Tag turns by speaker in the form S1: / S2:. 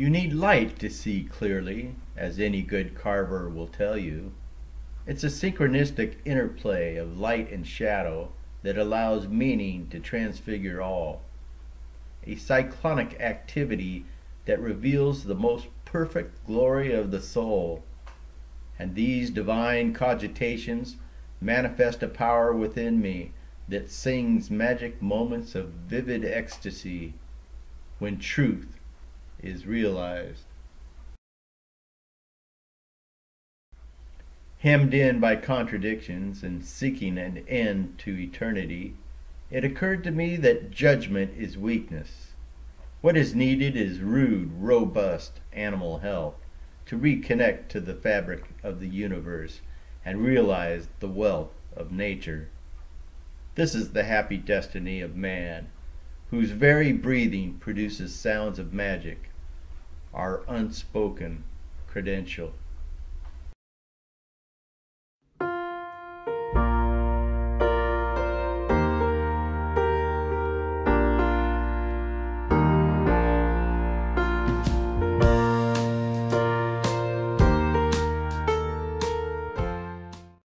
S1: You need light to see clearly, as any good carver will tell you. It's a synchronistic interplay of light and shadow that allows meaning to transfigure all. A cyclonic activity that reveals the most perfect glory of the soul. And these divine cogitations manifest a power within me that sings magic moments of vivid ecstasy when truth is realized. Hemmed in by contradictions and seeking an end to eternity, it occurred to me that judgment is weakness. What is needed is rude, robust animal health to reconnect to the fabric of the universe and realize the wealth of nature. This is the happy destiny of man, whose very breathing produces sounds of magic our unspoken credential.